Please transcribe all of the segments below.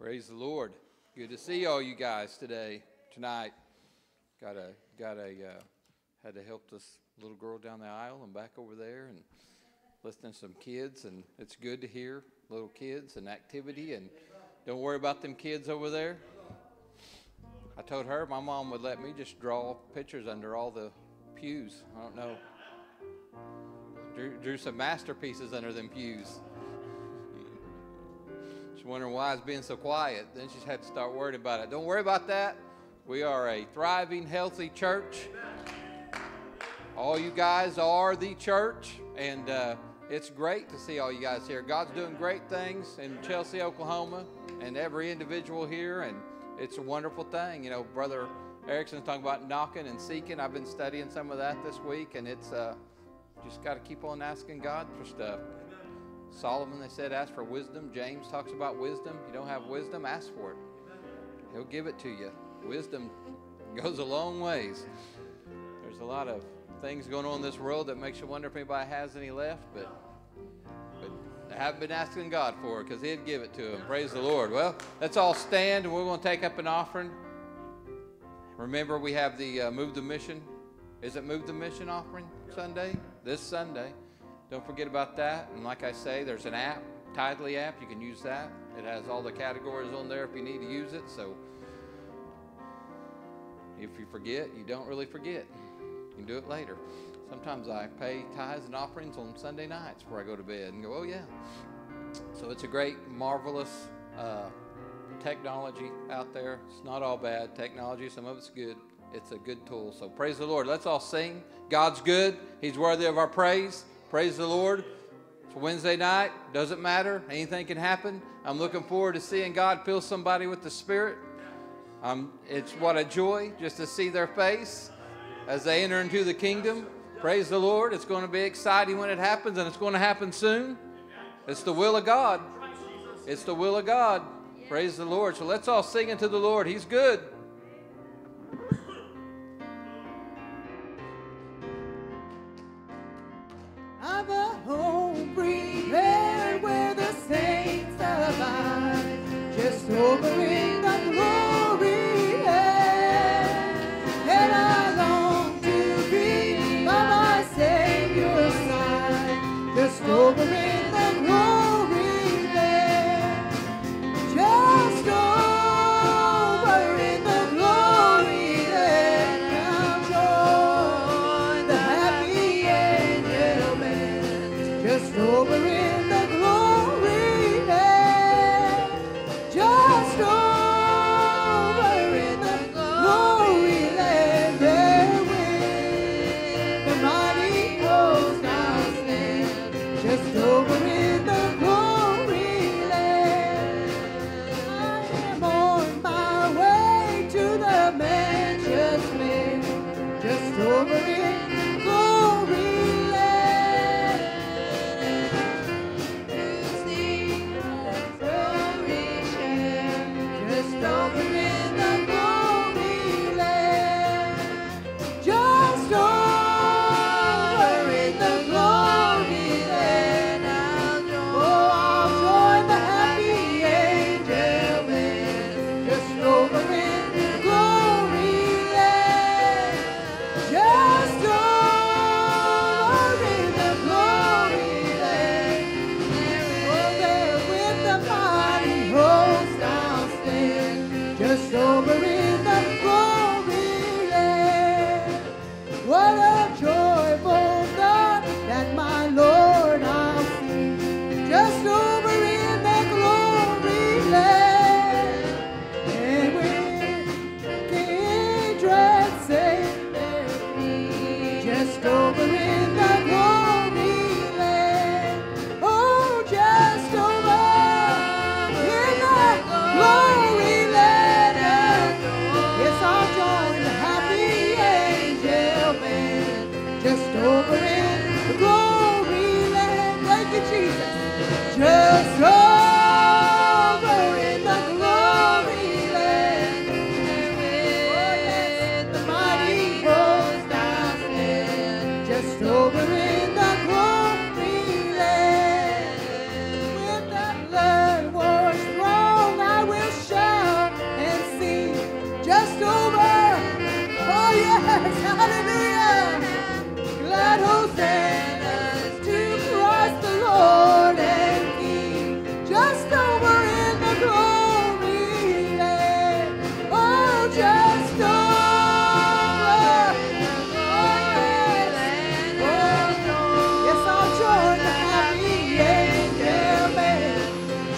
Praise the Lord. Good to see all you guys today, tonight. Got a got a uh, had to help this little girl down the aisle and back over there and listening to some kids and it's good to hear little kids and activity and don't worry about them kids over there. I told her my mom would let me just draw pictures under all the pews. I don't know. Drew, drew some masterpieces under them pews. She's wondering why it's being so quiet. Then she's had to start worrying about it. Don't worry about that. We are a thriving, healthy church. All you guys are the church, and uh, it's great to see all you guys here. God's doing great things in Chelsea, Oklahoma, and every individual here, and it's a wonderful thing. You know, Brother Erickson's talking about knocking and seeking. I've been studying some of that this week, and it's uh, just got to keep on asking God for stuff. Solomon, they said, ask for wisdom. James talks about wisdom. You don't have wisdom, ask for it. He'll give it to you. Wisdom goes a long ways. There's a lot of things going on in this world that makes you wonder if anybody has any left, but but I haven't been asking God for it because He'd give it to them. Praise the Lord. Well, let's all stand and we're going to take up an offering. Remember, we have the uh, Move the Mission. Is it Move the Mission offering Sunday? This Sunday. Don't forget about that. And like I say, there's an app, Tithe.ly app. You can use that. It has all the categories on there if you need to use it. So if you forget, you don't really forget. You can do it later. Sometimes I pay tithes and offerings on Sunday nights before I go to bed and go, oh, yeah. So it's a great, marvelous uh, technology out there. It's not all bad technology, some of it's good. It's a good tool. So praise the Lord. Let's all sing. God's good, He's worthy of our praise. Praise the Lord. It's Wednesday night. Doesn't matter. Anything can happen. I'm looking forward to seeing God fill somebody with the Spirit. Um, it's what a joy just to see their face as they enter into the kingdom. Praise the Lord. It's going to be exciting when it happens, and it's going to happen soon. It's the will of God. It's the will of God. Praise the Lord. So let's all sing unto the Lord. He's good. Share,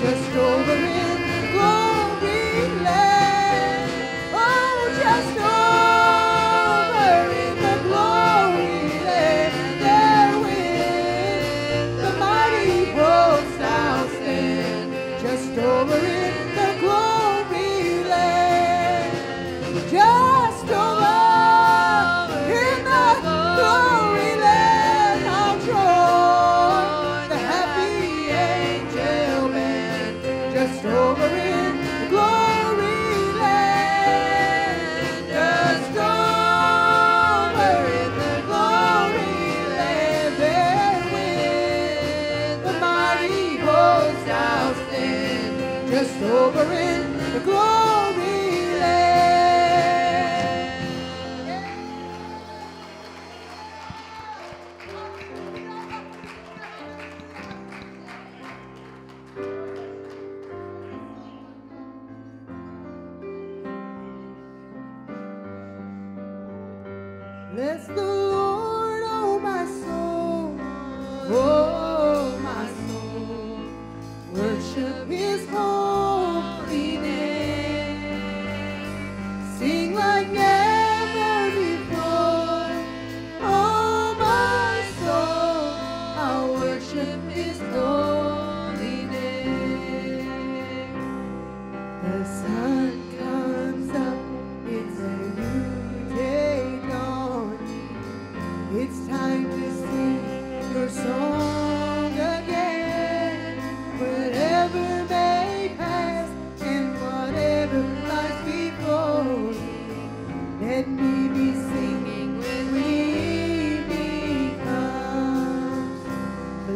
just over me.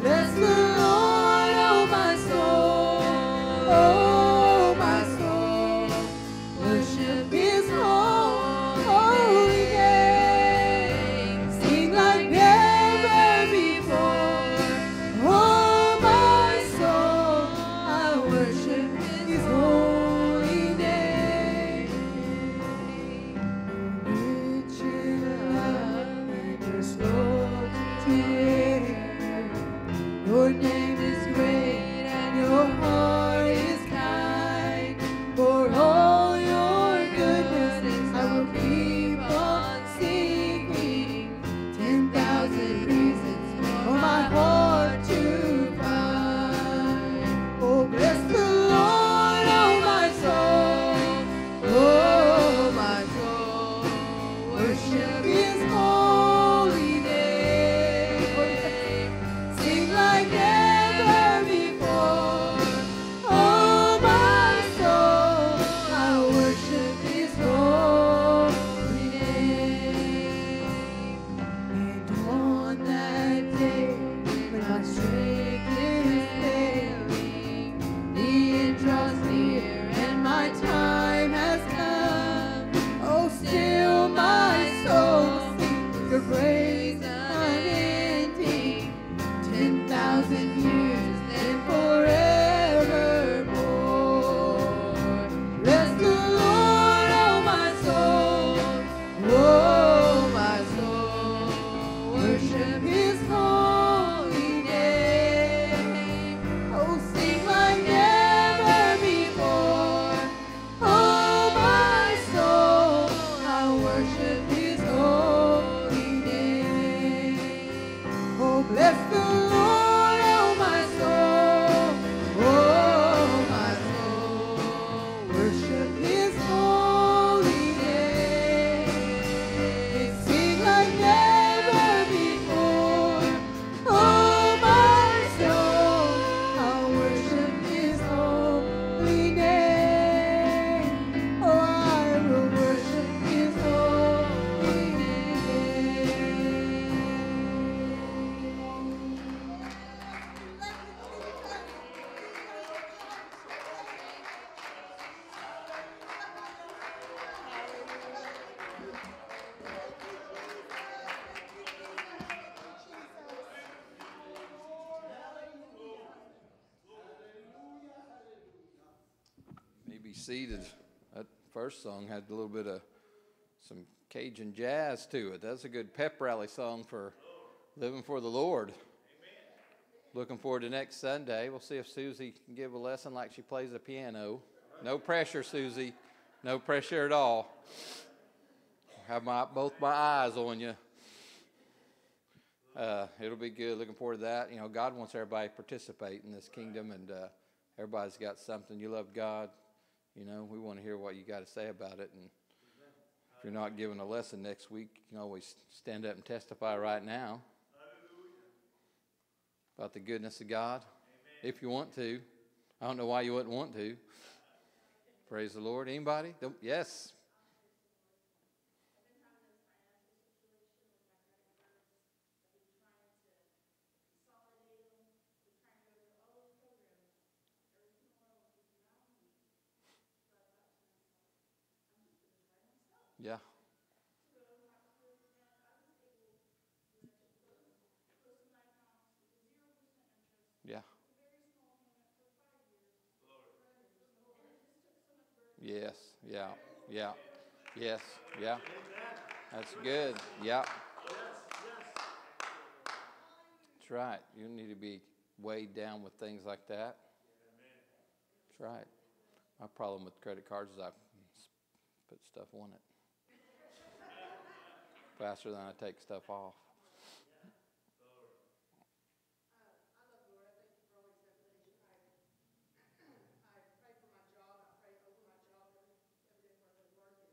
The Bless the Lord, seated. That first song had a little bit of some Cajun jazz to it. That's a good pep rally song for living for the Lord. Looking forward to next Sunday. We'll see if Susie can give a lesson like she plays the piano. No pressure, Susie. No pressure at all. Have my both my eyes on you. Uh, it'll be good. Looking forward to that. You know, God wants everybody to participate in this kingdom, and uh, everybody's got something. You love God. You know, we want to hear what you got to say about it. And if you're not giving a lesson next week, you can always stand up and testify right now about the goodness of God, if you want to. I don't know why you wouldn't want to. Praise the Lord. Anybody? Don't- Yes. Yeah. Yeah. Yes. Yeah. Yeah. Yes. Yeah. That's good. Yeah. That's right. You need to be weighed down with things like that. That's right. My problem with credit cards is I put stuff on it faster than I take stuff off. I love the Lord. I thank you for all these revelations. I, I pray for my job. I pray over my job every, every day where I go to work.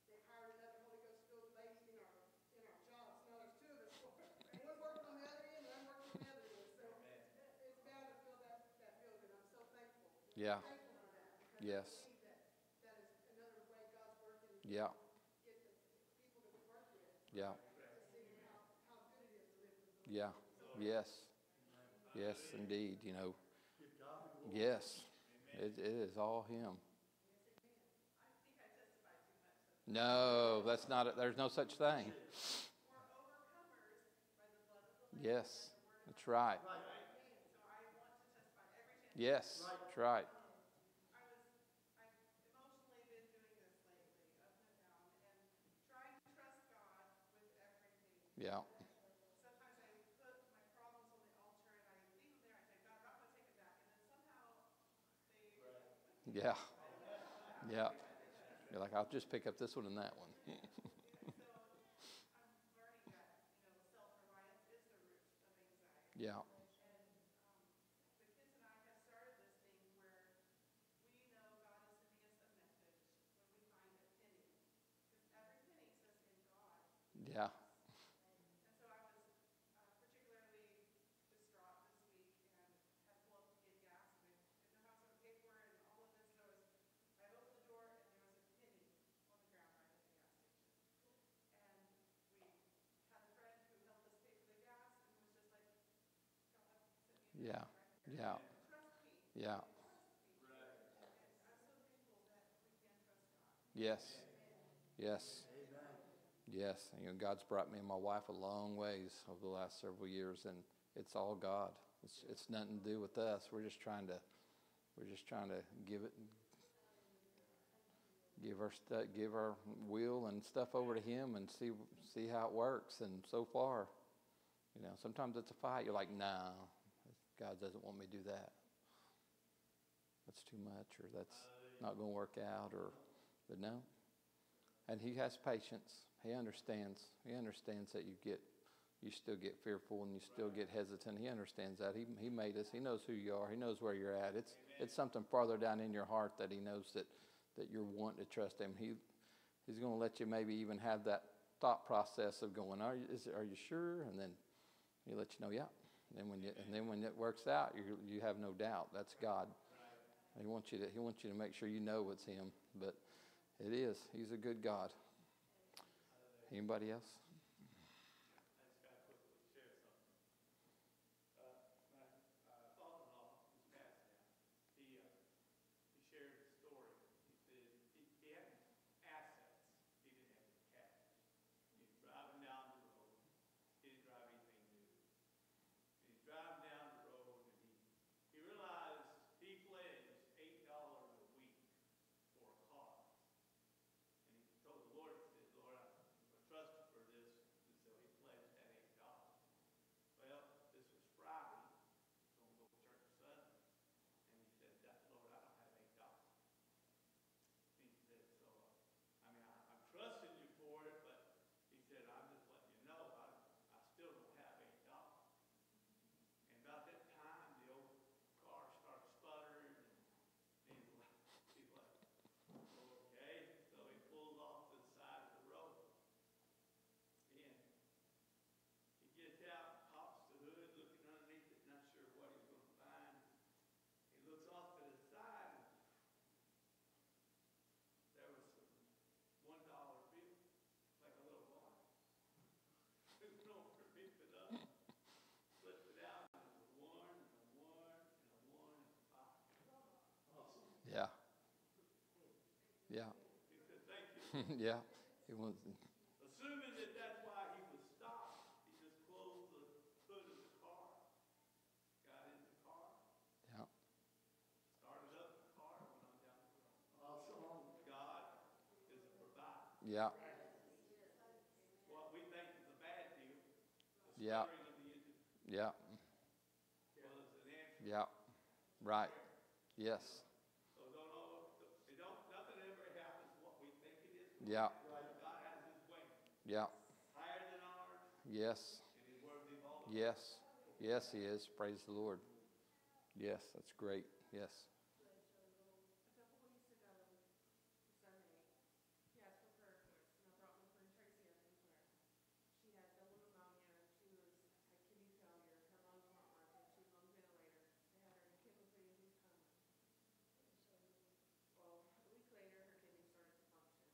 And they hired another Holy Ghost filled lady in our, in our jobs. Now there's two of us. One's working on the other end and I'm working on the other end. So it's bad to feel that, that building. I'm so thankful. Yeah. Thankful for that. because I Yes. believe the Yeah. Yes. Yes, indeed. You know. Yes. It, it is all Him. No, that's not. it. There's no such thing. Yes, that's right. Yes, that's right. I was, I've emotionally been doing this lately, up and down, and trying to trust God with everything. Yeah. Sometimes I put my problems on the altar and I leave them there, I say, God, I'm not gonna take it back, and then somehow they, Yeah. Yeah. You're like, I'll just pick up this one and that one. so I'm learning that, you know, self-reliance is the root of anxiety. Yeah. And, um, the kids and I have started this thing where we know God is sending us a message when we find a penny. Because every penny says in God, Yeah. And so I was uh, particularly distraught this week and had to pull up to get gas and I didn't know how I was going to pay for it and all of this. So I was, I opened the door and there was a penny on the ground right at the gas station. And we had a friend who helped us pay for the gas and was just like, God sent me a penny Yeah. right here. Yeah. Trust me. Yeah. And I'm so thankful that we can trust God. Yes. Yes. Yes. You know, God's brought me and my wife a long ways over the last several years, and it's all God. It's, it's nothing to do with us. We're just trying to, we're just trying to give it, give our stu- give our will and stuff over to Him and see see how it works. And so far, you know, sometimes it's a fight. You're like, no, God doesn't want me to do that. That's too much, or that's not going to work out, or, but no. And he has patience. He understands. He understands that you get, you still get fearful and you still get hesitant. He understands that. He, he made us. He knows who you are. He knows where you're at. It's, it's something farther down in your heart that he knows that, that you're wanting to trust him. He, he's going to let you maybe even have that thought process of going, are you, is, are you sure? And then he let you know, yeah. And then when you, and then when it works out, you, you have no doubt. That's God. He wants you to, he wants you to make sure you know it's him. But it is. He's a good God. Anybody else? I just got to quickly share something. Uh, my uh, father-in-law, who's passed now, he, uh, he shared a story. He said he, he had assets, he didn't have any cash. He's driving down the road, he didn't drive anything new. And he's driving down the road and he, he realized he pledged eight dollars a week for a car. And he told the Lord, he said, Lord, I I trust you for this. And so he pledged that eight dollars. Well, this was Friday, going to go to church Sunday. And he said, "That- Lord, I don't have eight dollars. He said, so, uh, I mean, I, I'm trusting you for it, but he said, I'm just letting you know, I, I still don't have eight dollars. And about that time, the old car started sputtering and he's like, he's like, Okay, so he pulls off to the side of the road. And he gets out, pops the hood, looking underneath it, not sure what he's gonna find. He looks off to the side, and there was some one dollar bill, like a little bar. He went over, picked it up, flipped it out, and it was a one, and a one, and a one, and a five. Yeah. Yeah. He said, thank you, yeah. Wants, Assuming that that's why he was stopped, he just closed the hood of the car, got in the car, yeah. started up the car, went on down the road. Oh, God is a provider. Yeah. What we think is a bad deal, the Yeah. of the engine Yeah. was an answer. Yeah. Right. Yes. So don't know, it don't, nothing ever happens what we think it is. Yeah. God has his way, Yeah. higher than ours, Yes. and he's worthy of all. Yes. Yes, he is. Praise the Lord. Yes, that's great. Yes. A couple weeks ago, Sunday, he asked for prayer requests, and I brought my friend Tracy up in prayer. She had double pneumonia, she was, had kidney failure, her lungs weren't working, she was on the ventilator. They had her in chemotherapy coma. Well, a week later, her kidney started to function.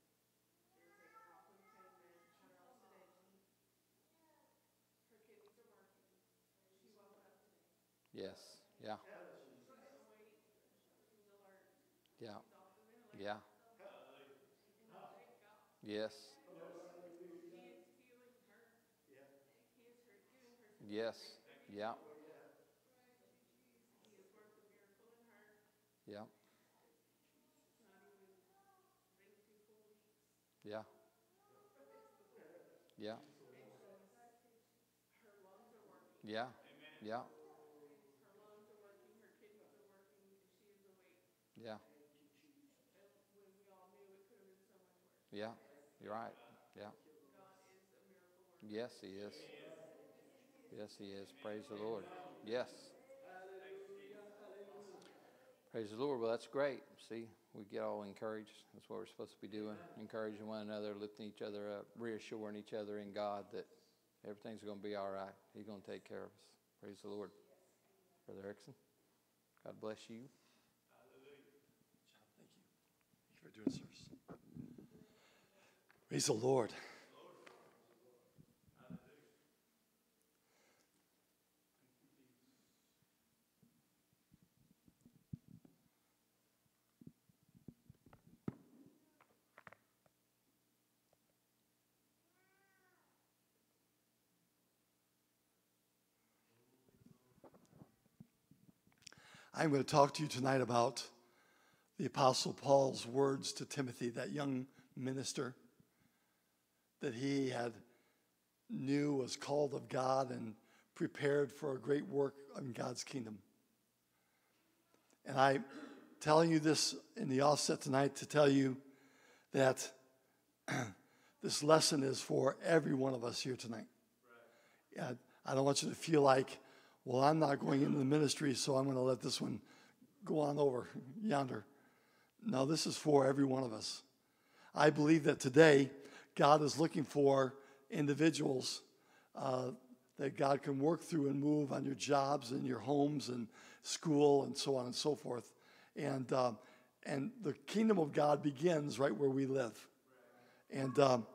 They were taking her off of the pain meds, had her on sedation. Her kidneys are working. She woke up today. Yes. Yeah. She was awake, she was alert, Yeah. she's off the ventilator. Yeah. And I thank God. Yes. He is healing her. He Yes. Yeah. Yeah. Two full weeks. Yeah. Yeah. Are working. Yeah. Yeah. Her lungs are working. Her kidneys are working, and she is awake. Yeah. And when we all knew it could have been so much worse. Yeah. You're right. Yeah. Yes, he is. Yes, he is. Praise the Lord. Yes. Praise the Lord. Well, that's great. See, we get all encouraged. That's what we're supposed to be doing. Encouraging one another, lifting each other up, reassuring each other in God that everything's going to be all right. He's going to take care of us. Praise the Lord. Brother Erickson, God bless you. Thank service. Praise the Lord. I'm going to talk to you tonight about the Apostle Paul's words to Timothy, that young minister that he had knew was called of God and prepared for a great work in God's kingdom. And I'm telling you this in the offset tonight to tell you that this lesson is for every one of us here tonight. Yeah, I don't want you to feel like, well, I'm not going into the ministry, so I'm going to let this one go on over yonder. No, this is for every one of us. I believe that today God is looking for individuals uh, that God can work through and move on your jobs and your homes and school and so on and so forth. And, uh, and the kingdom of God begins right where we live. And um,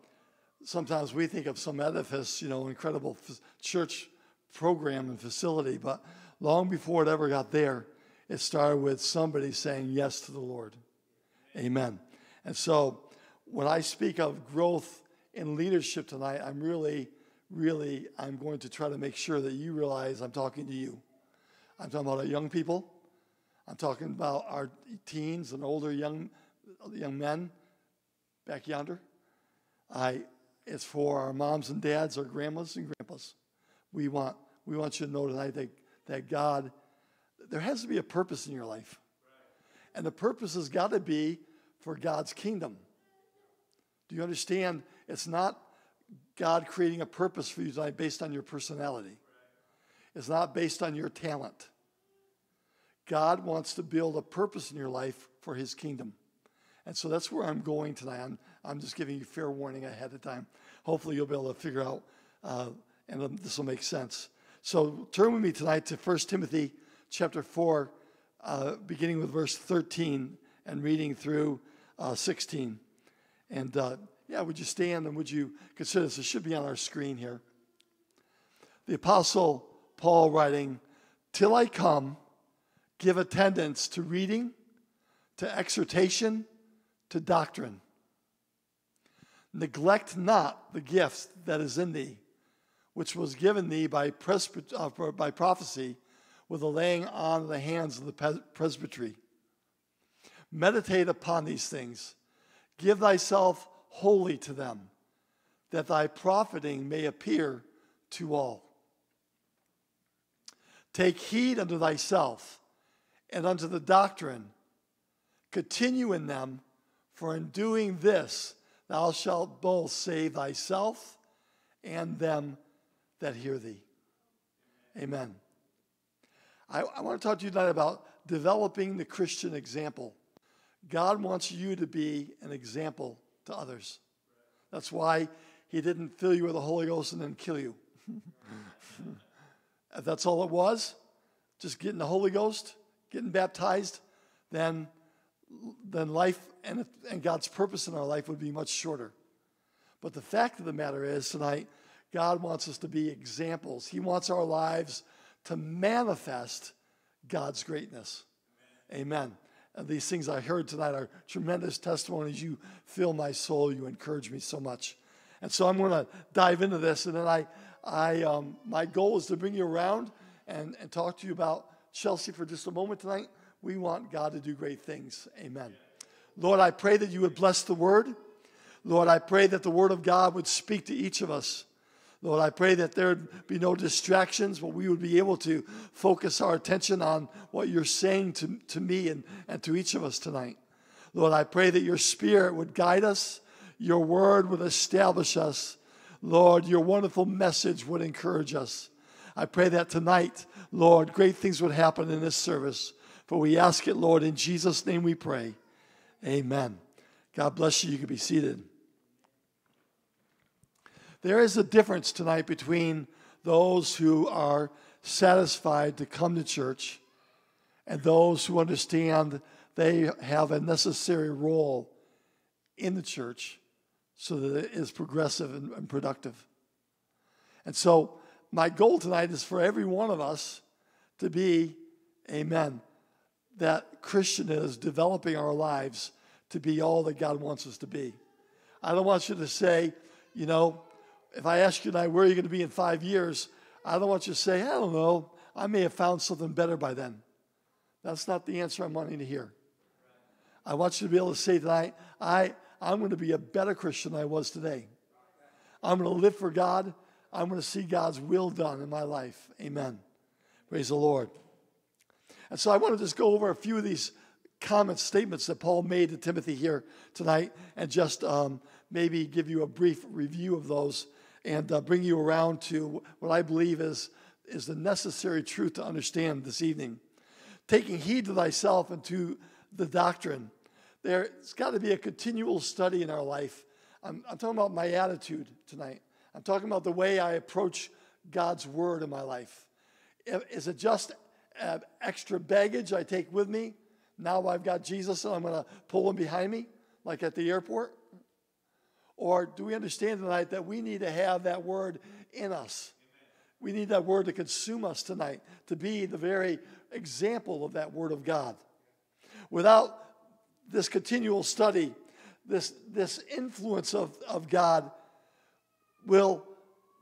sometimes we think of some edifice, you know, incredible f- church program and facility, but long before it ever got there, it started with somebody saying yes to the Lord. Amen. And so when I speak of growth in leadership tonight, I'm really, really, I'm going to try to make sure that you realize I'm talking to you. I'm talking about our young people. I'm talking about our teens and older young, young men back yonder. I, it's for our moms and dads, our grandmas and grandpas. We want, we want you to know tonight that, that God, there has to be a purpose in your life. And the purpose has got to be for God's kingdom. Do you understand? It's not God creating a purpose for you tonight based on your personality. It's not based on your talent. God wants to build a purpose in your life for his kingdom. And so that's where I'm going tonight. I'm, I'm just giving you fair warning ahead of time. Hopefully, you'll be able to figure out, uh, and this will make sense. So turn with me tonight to 1 Timothy chapter 4, uh, beginning with verse 13 and reading through uh, 16. And uh, yeah, would you stand and would you consider this? It should be on our screen here. The Apostle Paul writing, Till I come, give attendance to reading, to exhortation, to doctrine. Neglect not the gift that is in thee, which was given thee by, presby- uh, by prophecy with the laying on of the hands of the presbytery. Meditate upon these things. Give thyself wholly to them, that thy profiting may appear to all. Take heed unto thyself and unto the doctrine. Continue in them, for in doing this thou shalt both save thyself and them that hear thee. Amen. I, I want to talk to you tonight about developing the Christian example. God wants you to be an example to others. That's why He didn't fill you with the Holy Ghost and then kill you. if that's all it was, just getting the Holy Ghost, getting baptized, then, then life and, and God's purpose in our life would be much shorter. But the fact of the matter is, tonight, God wants us to be examples. He wants our lives to manifest God's greatness. Amen. And these things I heard tonight are tremendous testimonies. You fill my soul. You encourage me so much. And so I'm going to dive into this. And then I, I, um, my goal is to bring you around and, and talk to you about Chelsea for just a moment tonight. We want God to do great things. Amen. Lord, I pray that you would bless the word. Lord, I pray that the word of God would speak to each of us. Lord, I pray that there would be no distractions, but we would be able to focus our attention on what you're saying to, to me and, and to each of us tonight. Lord, I pray that your spirit would guide us, your word would establish us. Lord, your wonderful message would encourage us. I pray that tonight, Lord, great things would happen in this service. For we ask it, Lord, in Jesus' name we pray. Amen. God bless you. You can be seated. There is a difference tonight between those who are satisfied to come to church and those who understand they have a necessary role in the church so that it is progressive and, productive. And so, my goal tonight is for every one of us to be, amen, that Christian is developing our lives to be all that God wants us to be. I don't want you to say, you know, if I ask you tonight, where are you going to be in five years? I don't want you to say, I don't know. I may have found something better by then. That's not the answer I'm wanting to hear. I want you to be able to say tonight, I, I'm going to be a better Christian than I was today. I'm going to live for God. I'm going to see God's will done in my life. Amen. Praise the Lord. And so I want to just go over a few of these comments, statements that Paul made to Timothy here tonight, and just um, maybe give you a brief review of those and uh, bring you around to what I believe is, is the necessary truth to understand this evening. Taking heed to thyself and to the doctrine. There's got to be a continual study in our life. I'm, I'm talking about my attitude tonight. I'm talking about the way I approach God's word in my life. Is it just uh, extra baggage I take with me? Now I've got Jesus and I'm going to pull him behind me, like at the airport? Or do we understand tonight that we need to have that word in us? We need that word to consume us tonight, to be the very example of that word of God. Without this continual study, this, this influence of, of God will,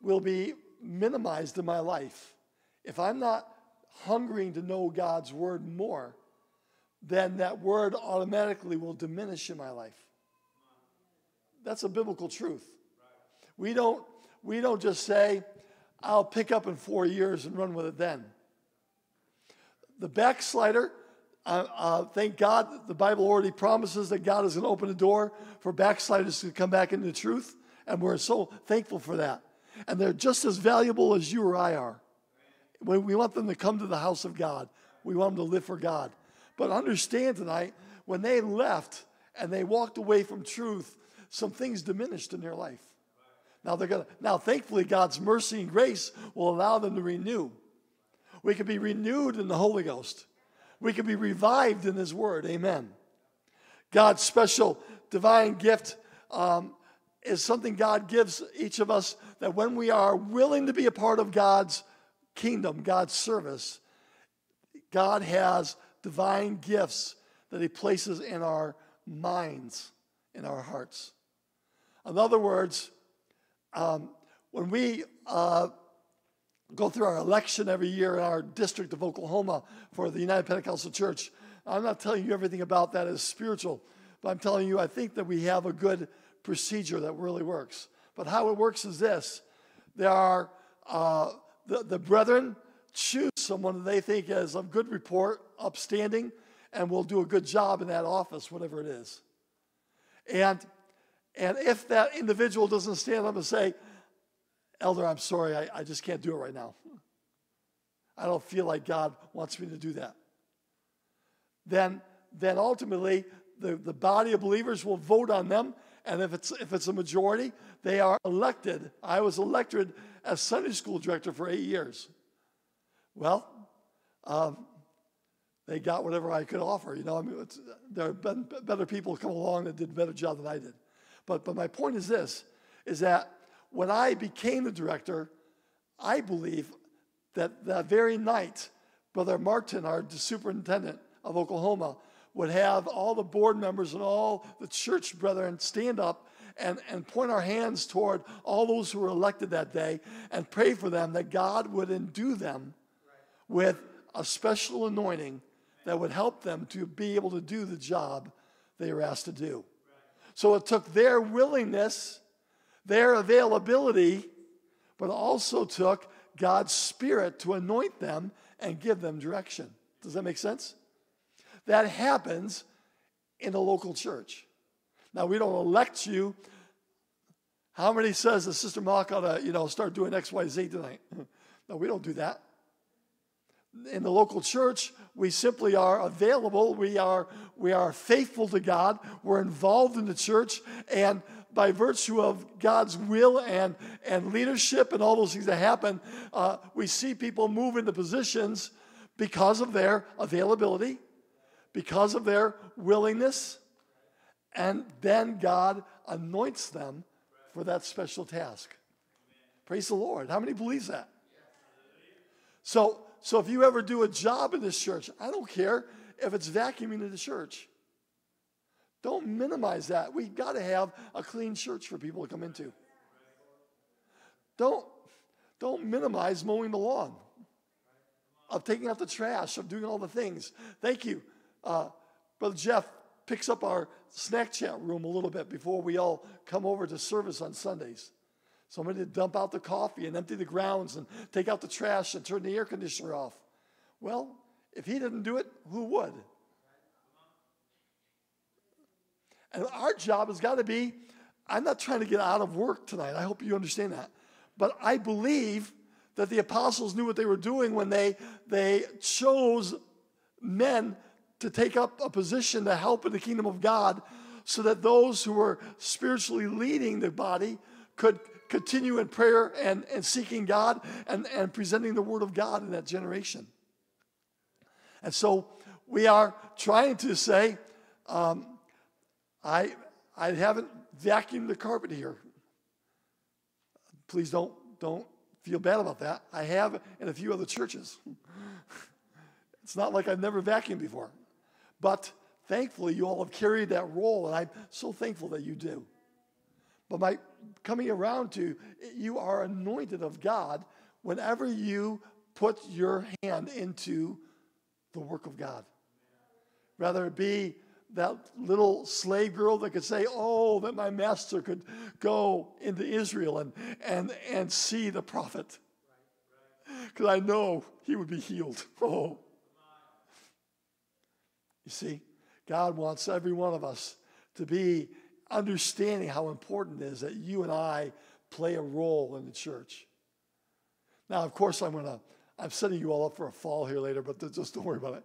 will be minimized in my life. If I'm not hungering to know God's word more, then that word automatically will diminish in my life. That's a biblical truth. We don't, we don't just say, I'll pick up in four years and run with it then. The backslider, uh, uh, thank God the Bible already promises that God is going to open the door for backsliders to come back into the truth, and we're so thankful for that. And they're just as valuable as you or I are. When we want them to come to the house of God, we want them to live for God. But understand tonight, when they left and they walked away from truth, some things diminished in their life. Now they're gonna now thankfully God's mercy and grace will allow them to renew. We can be renewed in the Holy Ghost. We can be revived in His Word. Amen. God's special divine gift um, is something God gives each of us that when we are willing to be a part of God's kingdom, God's service, God has divine gifts that He places in our minds, in our hearts. In other words, um, when we uh, go through our election every year in our district of Oklahoma for the United Pentecostal Church, I'm not telling you everything about that is spiritual, but I'm telling you I think that we have a good procedure that really works. But how it works is this there are uh, the, the brethren choose someone they think is of good report, upstanding, and will do a good job in that office, whatever it is. And, and if that individual doesn't stand up and say, Elder, I'm sorry, I, I just can't do it right now. I don't feel like God wants me to do that. Then, then ultimately, the, the body of believers will vote on them. And if it's, if it's a majority, they are elected. I was elected as Sunday school director for eight years. Well, um, they got whatever I could offer. You know, I mean, there have been better people come along that did a better job than I did. But, but my point is this, is that when I became the director, I believe that that very night, Brother Martin, our superintendent of Oklahoma, would have all the board members and all the church brethren stand up and, and point our hands toward all those who were elected that day and pray for them that God would endue them with a special anointing that would help them to be able to do the job they were asked to do. So it took their willingness, their availability, but also took God's Spirit to anoint them and give them direction. Does that make sense? That happens in a local church. Now, we don't elect you. How many says that Sister Mock ought to, you know, start doing X, Y, Z tonight? No, we don't do that in the local church, we simply are available. We are, we are faithful to God. We're involved in the church. And by virtue of God's will and, and leadership and all those things that happen, uh, we see people move into positions because of their availability, because of their willingness. And then God anoints them for that special task. Praise the Lord. How many believes that? So, so if you ever do a job in this church, I don't care if it's vacuuming in the church. Don't minimize that. We've got to have a clean church for people to come into. Don't, don't minimize mowing the lawn, of taking out the trash, of doing all the things. Thank you. Uh, Brother Jeff picks up our snack chat room a little bit before we all come over to service on Sundays. Somebody to dump out the coffee and empty the grounds and take out the trash and turn the air conditioner off. Well, if he didn't do it, who would? And our job has got to be I'm not trying to get out of work tonight. I hope you understand that. But I believe that the apostles knew what they were doing when they, they chose men to take up a position to help in the kingdom of God so that those who were spiritually leading the body could continue in prayer and, and seeking God and, and presenting the Word of God in that generation. And so we are trying to say, um, I, I haven't vacuumed the carpet here. Please don't, don't feel bad about that. I have in a few other churches. it's not like I've never vacuumed before. But thankfully, you all have carried that role, and I'm so thankful that you do. But my coming around to you are anointed of God whenever you put your hand into the work of God. Rather it be that little slave girl that could say, Oh, that my master could go into Israel and, and, and see the prophet. Because I know he would be healed. Oh. You see, God wants every one of us to be understanding how important it is that you and I play a role in the church. Now, of course, I'm going to, I'm setting you all up for a fall here later, but just don't worry about it.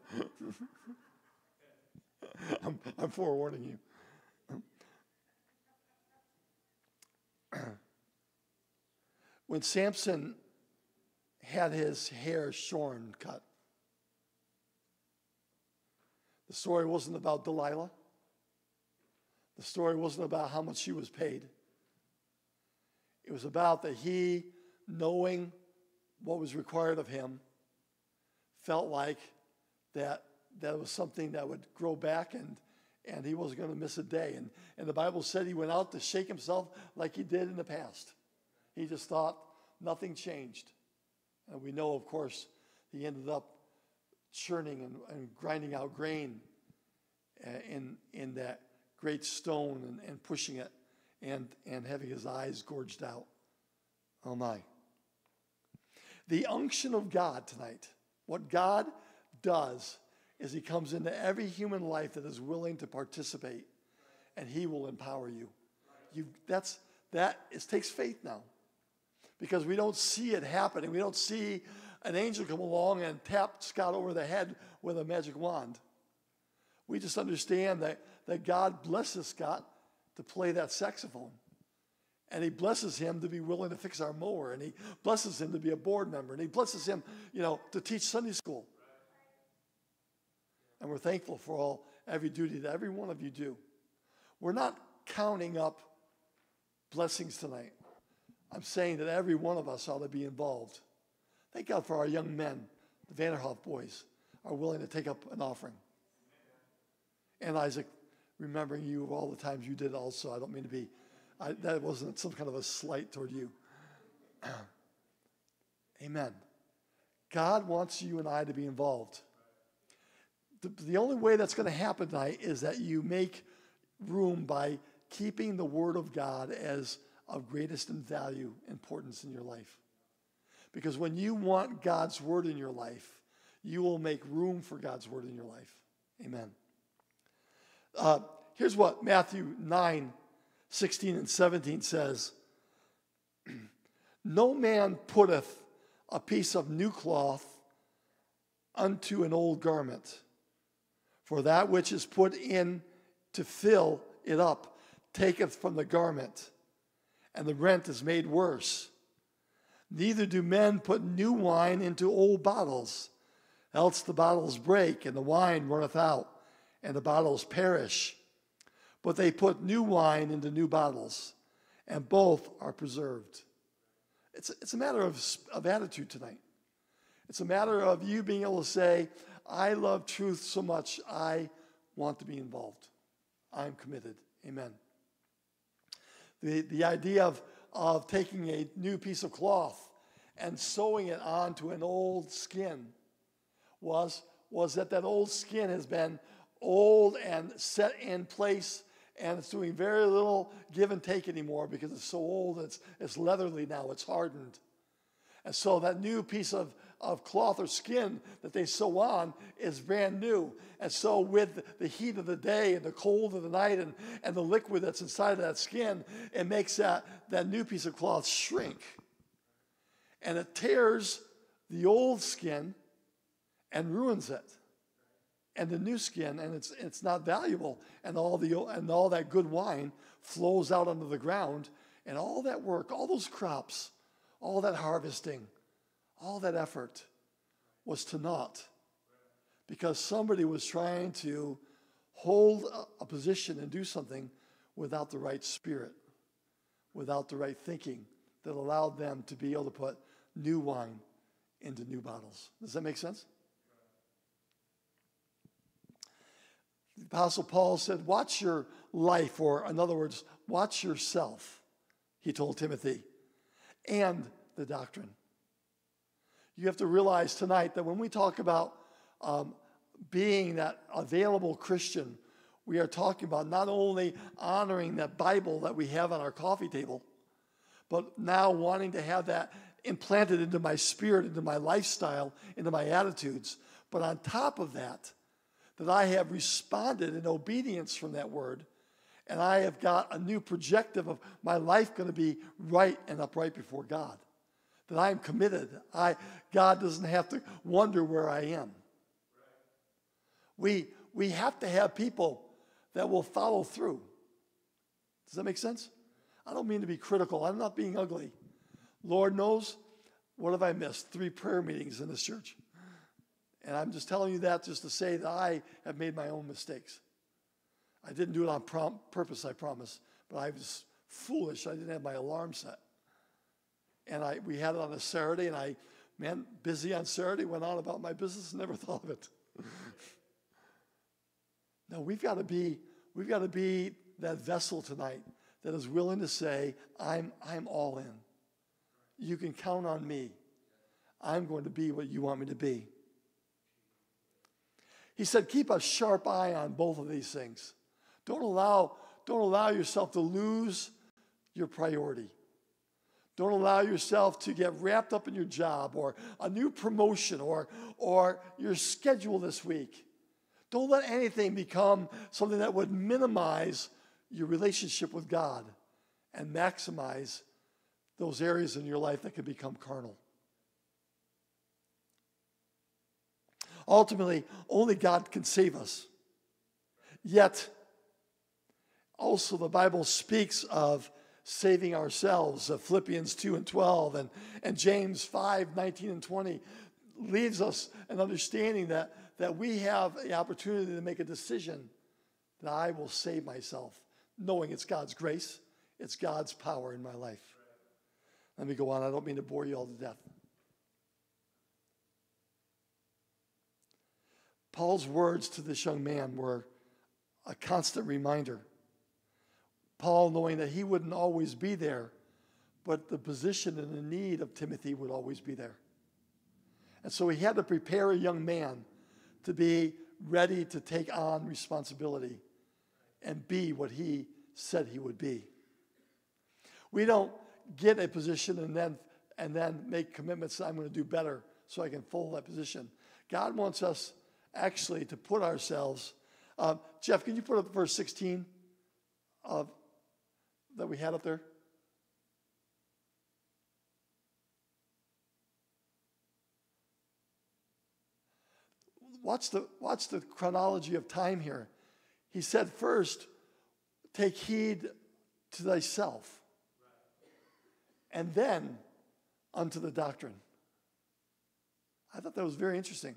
I'm, I'm forewarning you. when Samson had his hair shorn, cut, the story wasn't about Delilah. The story wasn't about how much she was paid. It was about that he, knowing what was required of him, felt like that that was something that would grow back and and he wasn't going to miss a day. And, and the Bible said he went out to shake himself like he did in the past. He just thought nothing changed. And we know, of course, he ended up churning and, and grinding out grain uh, in, in that great stone and, and pushing it and, and having his eyes gorged out. Oh my. The unction of God tonight, what God does is he comes into every human life that is willing to participate and he will empower you. you that's, that is, takes faith now because we don't see it happening. We don't see an angel come along and tap Scott over the head with a magic wand. We just understand that, that God blesses Scott to play that saxophone. And he blesses him to be willing to fix our mower. And he blesses him to be a board member. And he blesses him, you know, to teach Sunday school. And we're thankful for all every duty that every one of you do. We're not counting up blessings tonight. I'm saying that every one of us ought to be involved. Thank God for our young men, the Vanderhoff boys, are willing to take up an offering. And Isaac, remembering you of all the times you did also, I don't mean to be, I, that wasn't some kind of a slight toward you. Amen. God wants you and I to be involved. The, the only way that's going to happen tonight is that you make room by keeping the Word of God as of greatest in value, importance in your life. Because when you want God's Word in your life, you will make room for God's Word in your life. Amen. Uh, here's what Matthew 9, 16 and 17 says No man putteth a piece of new cloth unto an old garment, for that which is put in to fill it up taketh from the garment, and the rent is made worse. Neither do men put new wine into old bottles, else the bottles break, and the wine runneth out, and the bottles perish. But they put new wine into new bottles, and both are preserved. It's, it's a matter of, of attitude tonight. It's a matter of you being able to say, I love truth so much, I want to be involved. I'm committed. Amen. The, the idea of, of taking a new piece of cloth and sewing it onto an old skin was, was that that old skin has been old and set in place and it's doing very little give and take anymore because it's so old, it's, it's leathery now, it's hardened. And so that new piece of, of cloth or skin that they sew on is brand new. And so, with the heat of the day and the cold of the night and, and the liquid that's inside of that skin, it makes that, that new piece of cloth shrink. And it tears the old skin and ruins it. And the new skin, and it's, it's not valuable. And all, the, and all that good wine flows out onto the ground. And all that work, all those crops, all that harvesting, all that effort was to naught because somebody was trying to hold a, a position and do something without the right spirit, without the right thinking that allowed them to be able to put new wine into new bottles. Does that make sense? The Apostle Paul said, Watch your life, or in other words, watch yourself, he told Timothy, and the doctrine. You have to realize tonight that when we talk about um, being that available Christian, we are talking about not only honoring that Bible that we have on our coffee table, but now wanting to have that implanted into my spirit, into my lifestyle, into my attitudes. But on top of that, that I have responded in obedience from that word, and I have got a new projective of my life going to be right and upright before God. That I am committed. I, God doesn't have to wonder where I am. We, we have to have people that will follow through. Does that make sense? I don't mean to be critical. I'm not being ugly. Lord knows, what have I missed? Three prayer meetings in this church. And I'm just telling you that just to say that I have made my own mistakes. I didn't do it on prom- purpose, I promise, but I was foolish. I didn't have my alarm set. And I, we had it on a Saturday, and I, man, busy on Saturday, went on about my business, never thought of it. no, we've got to be we've got to be that vessel tonight that is willing to say, I'm, I'm all in. You can count on me. I'm going to be what you want me to be. He said, keep a sharp eye on both of these things. Don't allow, don't allow yourself to lose your priority. Don't allow yourself to get wrapped up in your job or a new promotion or, or your schedule this week. Don't let anything become something that would minimize your relationship with God and maximize those areas in your life that can become carnal. Ultimately, only God can save us. Yet, also the Bible speaks of saving ourselves. of Philippians 2 and 12 and, and James 5, 19 and 20 leaves us an understanding that, that we have the opportunity to make a decision that I will save myself, knowing it's God's grace, it's God's power in my life. Let me go on. I don't mean to bore you all to death. Paul's words to this young man were a constant reminder. Paul, knowing that he wouldn't always be there, but the position and the need of Timothy would always be there. And so he had to prepare a young man to be ready to take on responsibility and be what he said he would be. We don't get a position and then and then make commitments I'm going to do better so I can fill that position. God wants us actually to put ourselves. Uh, Jeff, can you put up verse 16 of that we had up there? Watch the, watch the chronology of time here. He said, first, take heed to thyself, and then unto the doctrine. I thought that was very interesting.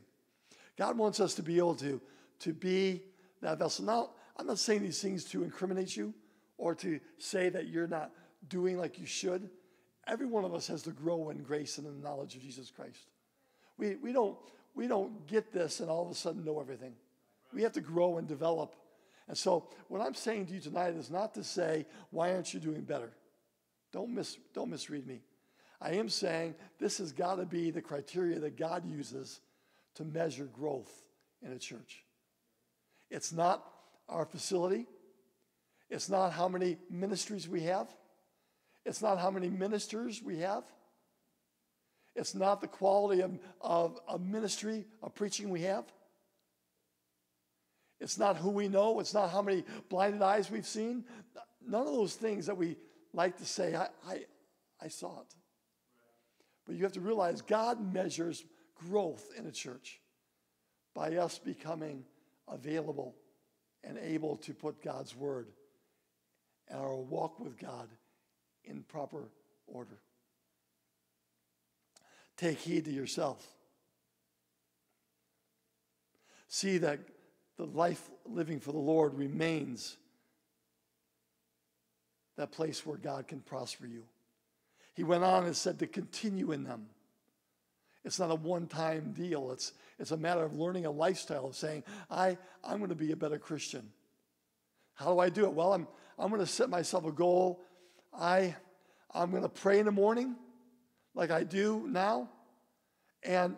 God wants us to be able to, to be that vessel. Now, I'm not saying these things to incriminate you or to say that you're not doing like you should. Every one of us has to grow in grace and in the knowledge of Jesus Christ. We, we, don't, we don't get this and all of a sudden know everything. We have to grow and develop. And so, what I'm saying to you tonight is not to say, why aren't you doing better? Don't, mis, don't misread me. I am saying this has got to be the criteria that God uses to measure growth in a church. It's not our facility, it's not how many ministries we have, it's not how many ministers we have. It's not the quality of, of, of ministry, of preaching we have. It's not who we know. It's not how many blinded eyes we've seen. None of those things that we like to say, I, I, I saw it. But you have to realize God measures growth in a church by us becoming available and able to put God's word and our walk with God in proper order. Take heed to yourself. See that the life living for the Lord remains that place where God can prosper you. He went on and said to continue in them. It's not a one time deal. It's, it's a matter of learning a lifestyle of saying, I, I'm going to be a better Christian. How do I do it? Well, I'm, I'm going to set myself a goal. I, I'm going to pray in the morning like I do now. And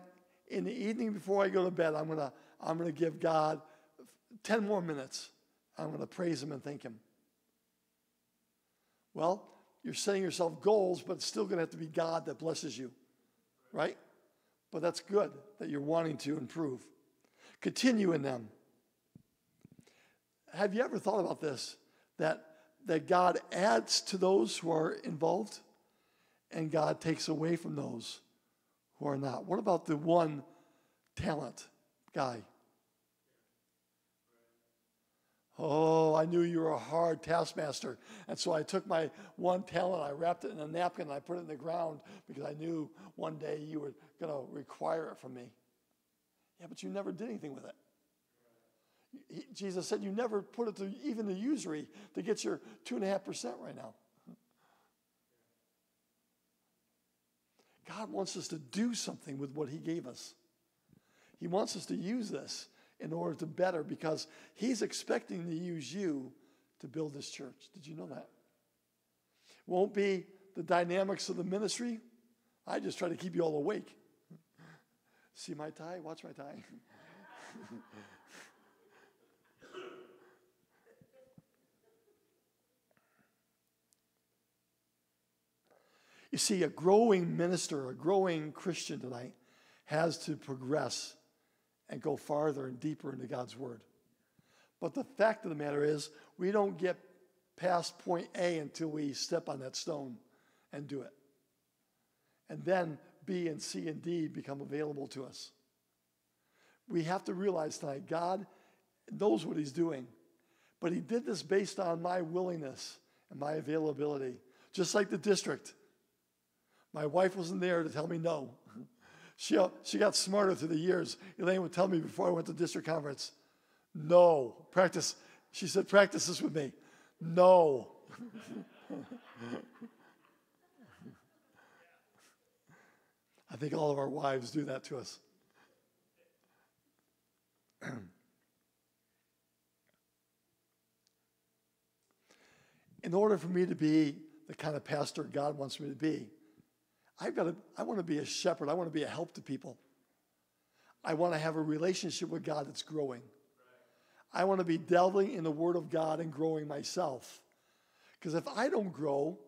in the evening before I go to bed, I'm going to, I'm going to give God 10 more minutes. I'm going to praise Him and thank Him. Well, you're setting yourself goals, but it's still going to have to be God that blesses you, right? But that's good that you're wanting to improve. Continue in them. Have you ever thought about this? That, that God adds to those who are involved and God takes away from those who are not. What about the one talent guy? Oh, I knew you were a hard taskmaster. And so I took my one talent, I wrapped it in a napkin, and I put it in the ground because I knew one day you were going to require it from me. Yeah, but you never did anything with it. He, Jesus said you never put it to even the usury to get your 2.5% right now. God wants us to do something with what He gave us. He wants us to use this in order to better because he's expecting to use you to build this church. Did you know that? Won't be the dynamics of the ministry. I just try to keep you all awake. See my tie? Watch my tie. You see, a growing minister, a growing Christian tonight has to progress and go farther and deeper into God's Word. But the fact of the matter is, we don't get past point A until we step on that stone and do it. And then B and C and D become available to us. We have to realize tonight, God knows what He's doing, but He did this based on my willingness and my availability, just like the district. My wife wasn't there to tell me no. She, uh, she got smarter through the years. Elaine would tell me before I went to district conference, no, practice. She said, practice this with me. No. I think all of our wives do that to us. In order for me to be the kind of pastor God wants me to be, I've got to, I want to be a shepherd. I want to be a help to people. I want to have a relationship with God that's growing. I want to be delving in the Word of God and growing myself. Because if I don't grow,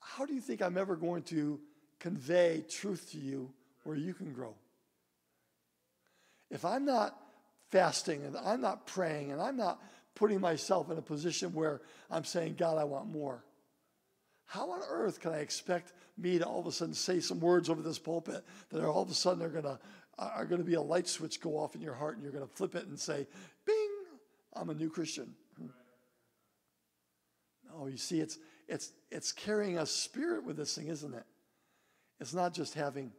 how do you think I'm ever going to convey truth to you where you can grow? If I'm not fasting and I'm not praying and I'm not putting myself in a position where I'm saying, God, I want more, how on earth can I expect me to all of a sudden say some words over this pulpit that are all of a sudden are going to are going to be a light switch go off in your heart and you're going to flip it and say, "Bing, I'm a new Christian." Hmm. No, you see, it's it's it's carrying a spirit with this thing, isn't it? It's not just having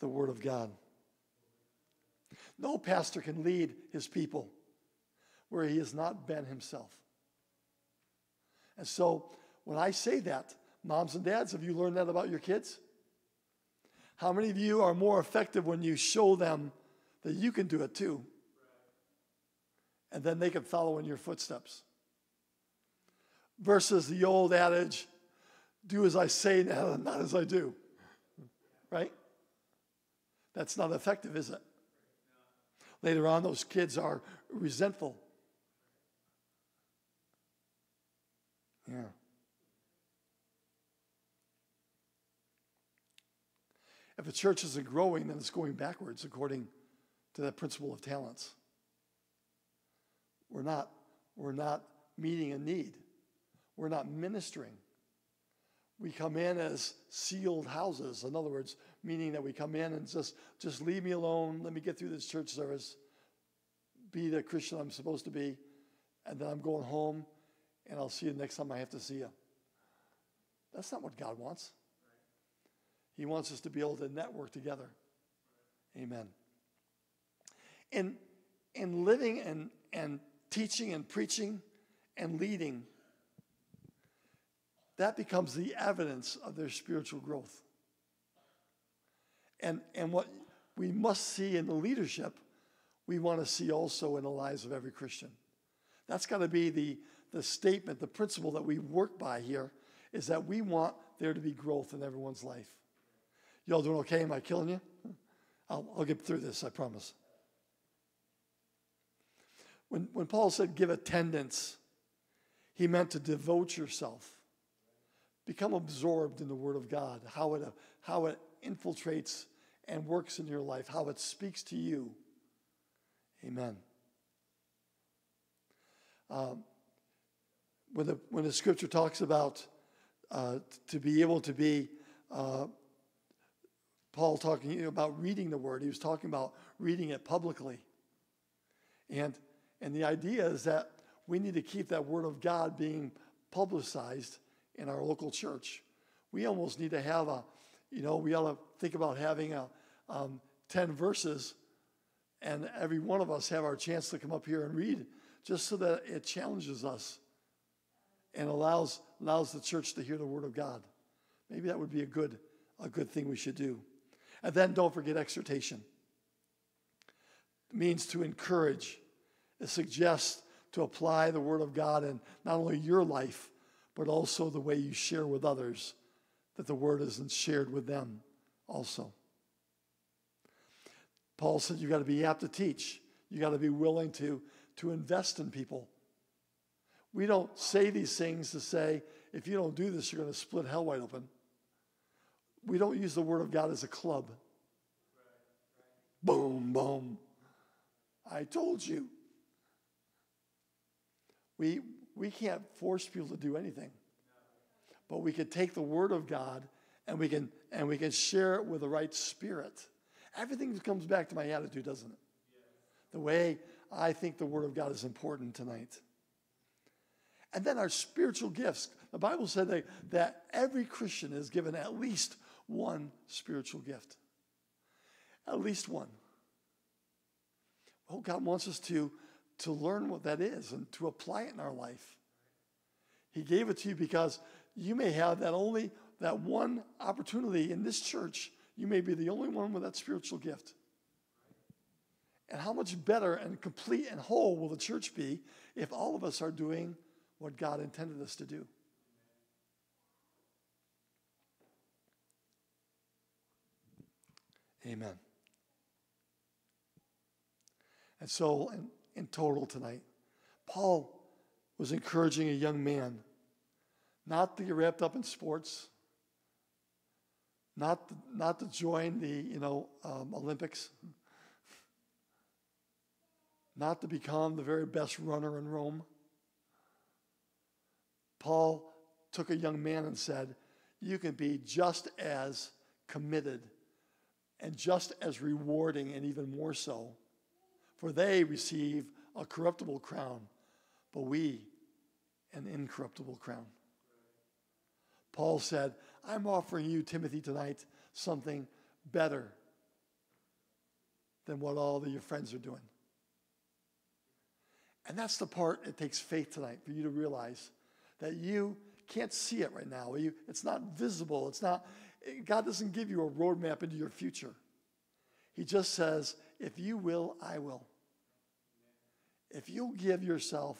the Word of God. No pastor can lead his people where he has not been himself. And so when I say that, moms and dads, have you learned that about your kids? How many of you are more effective when you show them that you can do it too? And then they can follow in your footsteps. Versus the old adage, do as I say, not as I do. Right? That's not effective, is it? Later on, those kids are resentful. Yeah. If a church isn't growing, then it's going backwards according to that principle of talents. We're not, we're not meeting a need. We're not ministering. We come in as sealed houses. In other words, meaning that we come in and just, just leave me alone. Let me get through this church service, be the Christian I'm supposed to be, and then I'm going home and I'll see you next time I have to see you. That's not what God wants. He wants us to be able to network together. Amen. In, in living and, and teaching and preaching and leading, that becomes the evidence of their spiritual growth. And, and what we must see in the leadership, we want to see also in the lives of every Christian. That's got to be the, the statement, the principle that we work by here is that we want there to be growth in everyone's life. Y'all doing okay? Am I killing you? I'll, I'll get through this, I promise. When, when Paul said give attendance, he meant to devote yourself, become absorbed in the Word of God, how it, how it infiltrates and works in your life, how it speaks to you. Amen. Um, when, the, when the scripture talks about uh, to be able to be, uh, Paul talking about reading the word, he was talking about reading it publicly. And, and the idea is that we need to keep that word of God being publicized in our local church. We almost need to have a, you know, we ought to think about having a, um, 10 verses and every one of us have our chance to come up here and read just so that it challenges us and allows, allows the church to hear the word of God. Maybe that would be a good, a good thing we should do. And then don't forget exhortation. means to encourage. It suggests to apply the Word of God in not only your life, but also the way you share with others, that the Word isn't shared with them also. Paul said you've got to be apt to teach. you've got to be willing to, to invest in people. We don't say these things to say, if you don't do this, you're going to split hell wide open. We don't use the Word of God as a club. Boom, boom. I told you. We, we can't force people to do anything. But we can take the Word of God and we can, and we can share it with the right spirit. Everything comes back to my attitude, doesn't it? The way I think the Word of God is important tonight. And then our spiritual gifts. The Bible said that, that every Christian is given at least one spiritual gift. At least one. Well, God wants us to, to learn what that is and to apply it in our life. He gave it to you because you may have that only that one opportunity in this church. You may be the only one with that spiritual gift. And how much better and complete and whole will the church be if all of us are doing what God intended us to do? Amen. And so, in, in total tonight, Paul was encouraging a young man not to get wrapped up in sports, not to, not to join the you know um, Olympics, not to become the very best runner in Rome. Paul took a young man and said, "You can be just as committed and just as rewarding, and even more so, for they receive a corruptible crown, but we an incorruptible crown." Paul said, I'm offering you, Timothy, tonight something better than what all of your friends are doing. And that's the part it takes faith tonight for you to realize that you can't see it right now. You, it's not visible. It's not, God doesn't give you a roadmap into your future. He just says, if you will, I will. If you'll give yourself,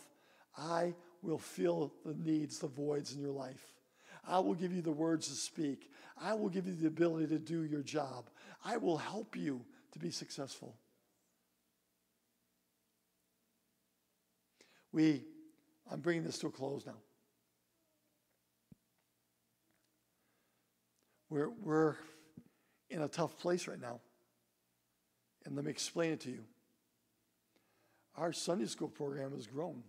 I will fill the needs, the voids in your life. I will give you the words to speak. I will give you the ability to do your job. I will help you to be successful. We, I'm bringing this to a close now. We're, we're in a tough place right now. And let me explain it to you. Our Sunday school program has grown.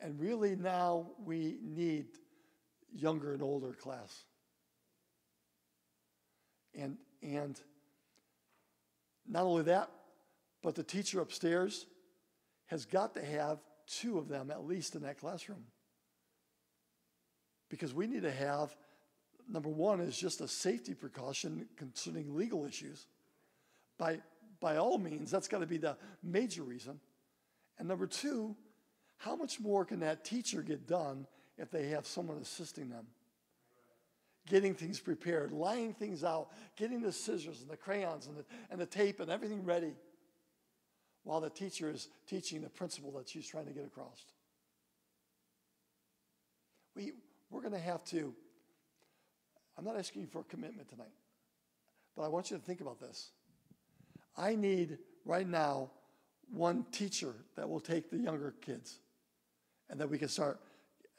And really now we need younger and older class. And, and not only that, but the teacher upstairs has got to have two of them at least in that classroom. Because we need to have, number one, is just a safety precaution concerning legal issues. By, by all means, that's got to be the major reason. And number two, how much more can that teacher get done if they have someone assisting them? Getting things prepared, laying things out, getting the scissors and the crayons and the, and the tape and everything ready while the teacher is teaching the principle that she's trying to get across. We, we're going to have to, I'm not asking you for a commitment tonight, but I want you to think about this. I need right now one teacher that will take the younger kids and that we can start,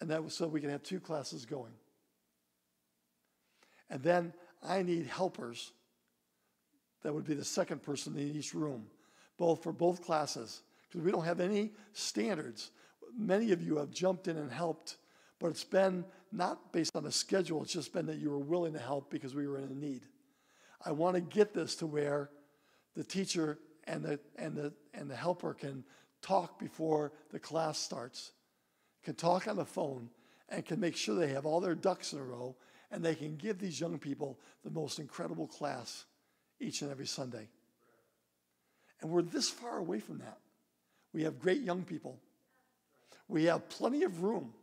and that was so we can have two classes going. And then I need helpers. That would be the second person in each room, both for both classes, because we don't have any standards. Many of you have jumped in and helped, but it's been not based on a schedule, it's just been that you were willing to help because we were in a need. I want to get this to where the teacher and the, and the, and the helper can talk before the class starts can talk on the phone and can make sure they have all their ducks in a row and they can give these young people the most incredible class each and every Sunday. And we're this far away from that. We have great young people. We have plenty of room.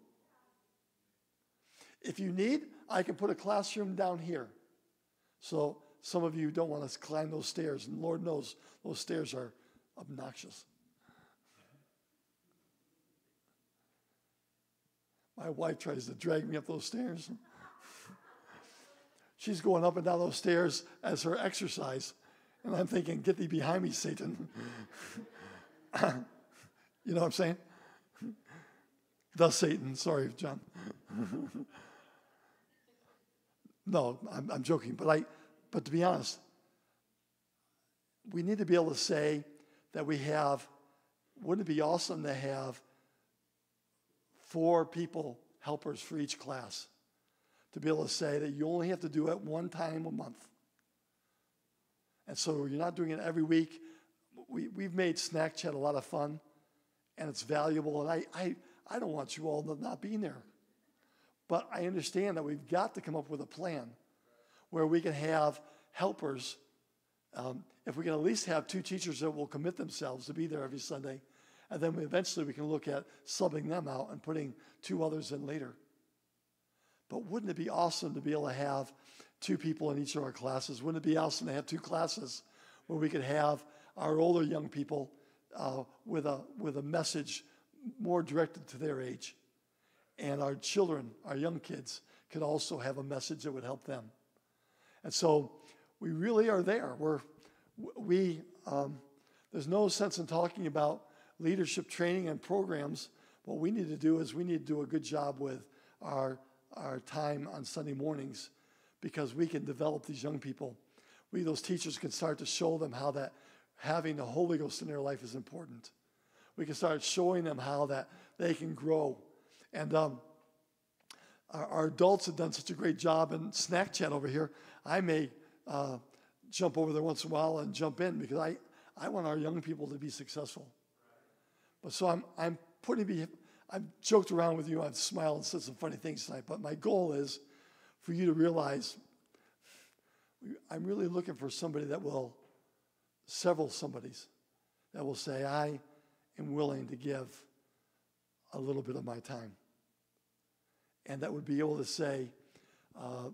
If you need, I can put a classroom down here. So, some of you don't want to climb those stairs, and Lord knows those stairs are obnoxious. My wife tries to drag me up those stairs. She's going up and down those stairs as her exercise. And I'm thinking, get thee behind me, Satan. you know what I'm saying? Thus, Satan. Sorry, John. No, I'm, I'm joking. But, I, but to be honest, we need to be able to say that we have, wouldn't it be awesome to have four people, helpers for each class? To be able to say that you only have to do it one time a month. And so you're not doing it every week. We, we've made Snack Chat a lot of fun, and it's valuable. And I, I, I don't want you all not being there. But I understand that we've got to come up with a plan where we can have helpers. Um, if we can at least have two teachers that will commit themselves to be there every Sunday, and then we, eventually we can look at subbing them out and putting two others in later. But wouldn't it be awesome to be able to have two people in each of our classes? Wouldn't it be awesome to have two classes where we could have our older young people uh, with, a, with a message more directed to their age? And our children, our young kids, could also have a message that would help them. And so we really are there. We're, we, um, there's no sense in talking about leadership training and programs. What we need to do is we need to do a good job with our, our time on Sunday mornings because we can develop these young people. We, those teachers, can start to show them how that having the Holy Ghost in their life is important. We can start showing them how that they can grow. And um, our, our, adults have done such a great job in Snack Chat over here. I may uh, jump over there once in a while and jump in because I, I want our young people to be successful. But so I'm, I'm putting I've joked around with you, I've smiled and said some funny things tonight, but my goal is for you to realize I'm really looking for somebody that will, several somebodies, that will say, I am willing to give a little bit of my time. And that would be able to say uh,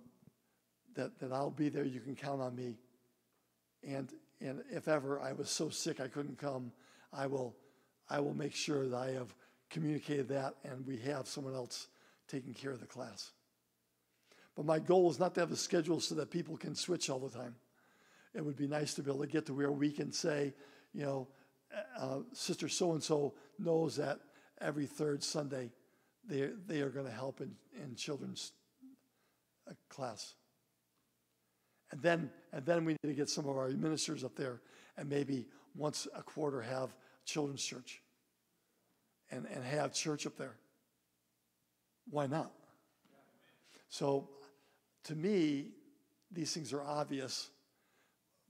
that, that I'll be there, you can count on me. And, and if ever I was so sick I couldn't come, I will, I will make sure that I have communicated that and we have someone else taking care of the class. But my goal is not to have a schedule so that people can switch all the time. It would be nice to be able to get to where we can say, you know, uh, Sister so and so knows that every third Sunday they, they are going to help in, in children's uh, class. And then, and then we need to get some of our ministers up there and maybe once a quarter have children's church and, and have church up there. Why not? So to me, these things are obvious.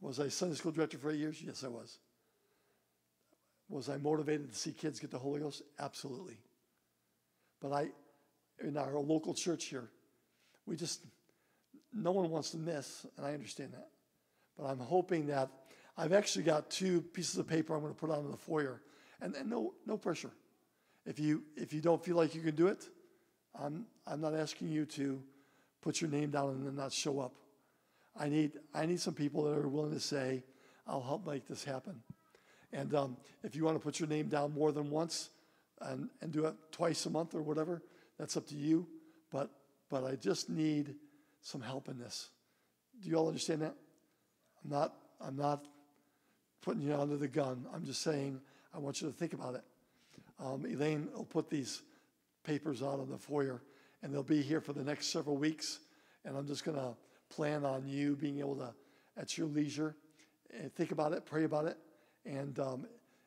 Was I Sunday school director for eight years? Yes, I was. Was I motivated to see kids get the Holy Ghost? Absolutely. But I, in our local church here, we just, no one wants to miss, and I understand that. But I'm hoping that I've actually got two pieces of paper I'm going to put out in the foyer, and, and no, no pressure. If you, if you don't feel like you can do it, I'm, I'm not asking you to put your name down and then not show up. I need, I need some people that are willing to say, I'll help make this happen. And um, if you want to put your name down more than once and, and do it twice a month or whatever, that's up to you. But, but I just need some help in this. Do you all understand that? I'm not, I'm not putting you under the gun. I'm just saying I want you to think about it. Um, Elaine will put these papers out on the foyer and they'll be here for the next several weeks. And I'm just going to plan on you being able to, at your leisure, eh, think about it, pray about it, and um,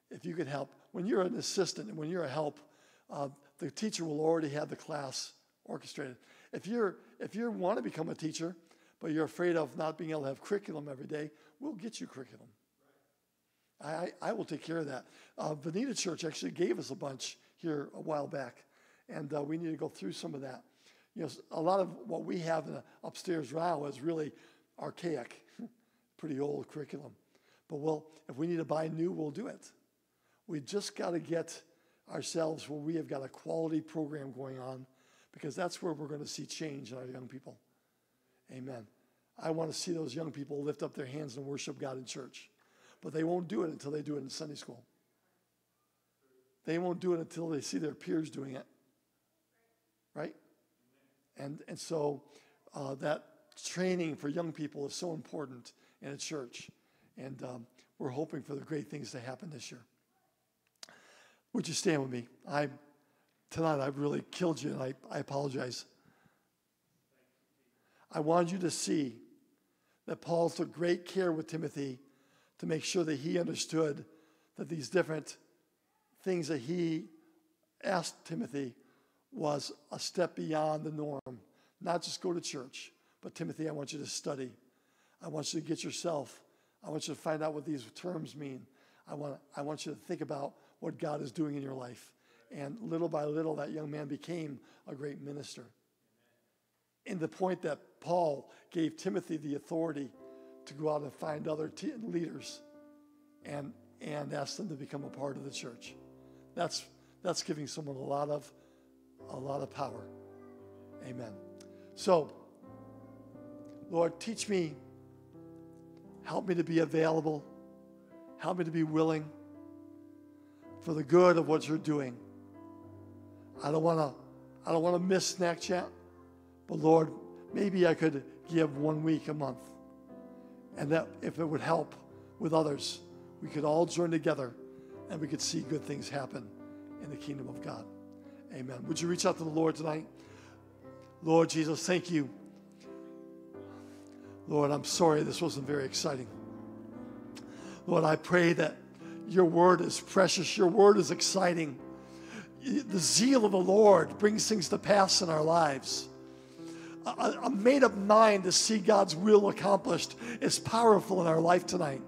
if you could help. When you're an assistant and when you're a help, uh, the teacher will already have the class orchestrated. If you're if you want to become a teacher, but you're afraid of not being able to have curriculum every day, we'll get you curriculum. I, I will take care of that. Uh, Church actually gave us a bunch here a while back and uh, we need to go through some of that. You know, a lot of what we have in the upstairs row is really archaic, pretty old curriculum. But we'll, if we need to buy new, we'll do it. We just got to get ourselves where we have got a quality program going on because that's where we're going to see change in our young people. Amen. I want to see those young people lift up their hands and worship God in church. But they won't do it until they do it in Sunday school. They won't do it until they see their peers doing it. Right? And, and so uh, that training for young people is so important in a church. And um, we're hoping for the great things to happen this year. Would you stand with me? I tonight I've really killed you, and I, I apologize. I wanted you to see that Paul took great care with Timothy to make sure that he understood that these different things that he asked Timothy was a step beyond the norm. Not just go to church, but Timothy, I want you to study. I want you to get yourself. I want you to find out what these terms mean. I want, I want you to think about what God is doing in your life. And little by little, that young man became a great minister. In the point that Paul gave Timothy the authority to go out and find other t- leaders and, and ask them to become a part of the church. That's, that's giving someone a lot of, a lot of power. Amen. So, Lord, teach me, help me to be available, help me to be willing for the good of what you're doing. I don't want to I don't want to miss snack chat, but Lord, maybe I could give one week a month. And that if it would help with others, we could all join together and we could see good things happen in the kingdom of God. Amen. Would you reach out to the Lord tonight? Lord Jesus, thank you. Lord, I'm sorry this wasn't very exciting. Lord, I pray that your word is precious, your word is exciting. The zeal of the Lord brings things to pass in our lives. A, a made up mind to see God's will accomplished is powerful in our life tonight.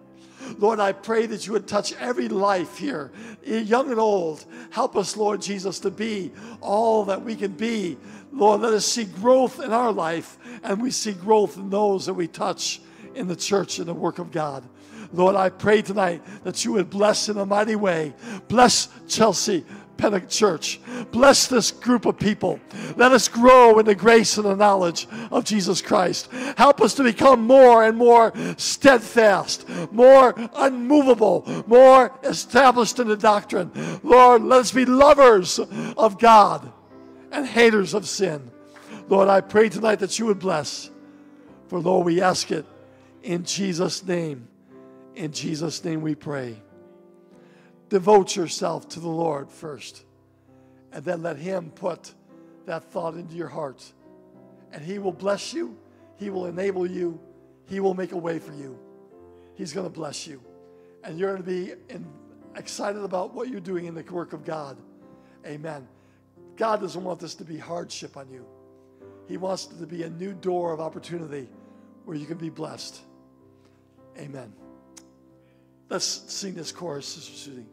Lord, I pray that you would touch every life here, young and old. Help us, Lord Jesus, to be all that we can be. Lord, let us see growth in our life, and we see growth in those that we touch in the church and the work of God. Lord, I pray tonight that you would bless in a mighty way. Bless Chelsea. Pentecost Church. Bless this group of people. Let us grow in the grace and the knowledge of Jesus Christ. Help us to become more and more steadfast, more unmovable, more established in the doctrine. Lord, let us be lovers of God and haters of sin. Lord, I pray tonight that you would bless. For Lord, we ask it in Jesus' name. In Jesus' name we pray. Devote yourself to the Lord first, and then let Him put that thought into your heart. And He will bless you, He will enable you, He will make a way for you. He's going to bless you. And you're going to be in, excited about what you're doing in the work of God. Amen. God doesn't want this to be hardship on you, He wants it to be a new door of opportunity where you can be blessed. Amen. Let's sing this chorus, Sister Susie.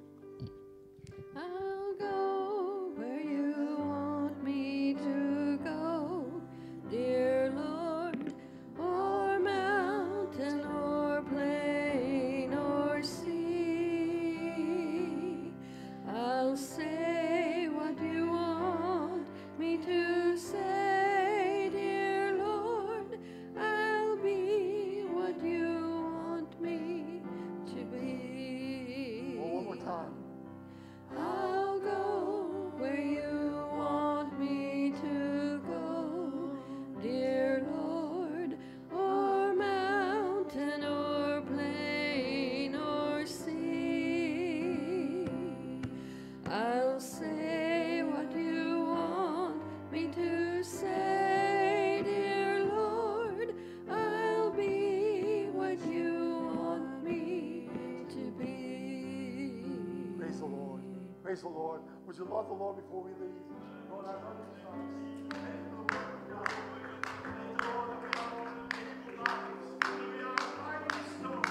You love the Lord before we leave? Lord, I love you. Thank the. Lord.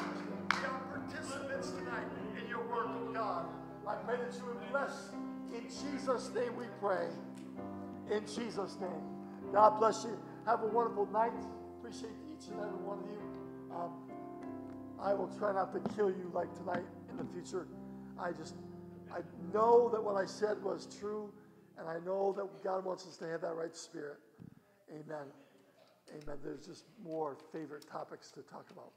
We are participants tonight in your work of God. I pray that you would bless. In Jesus' name we pray. In Jesus' name. God bless you. Have a wonderful night. Appreciate each and every one of you. Um, I will try not to kill you like tonight in the future. I just, I know that what I said was true, and I know that God wants us to have that right spirit. Amen. Amen. There's just more favorite topics to talk about.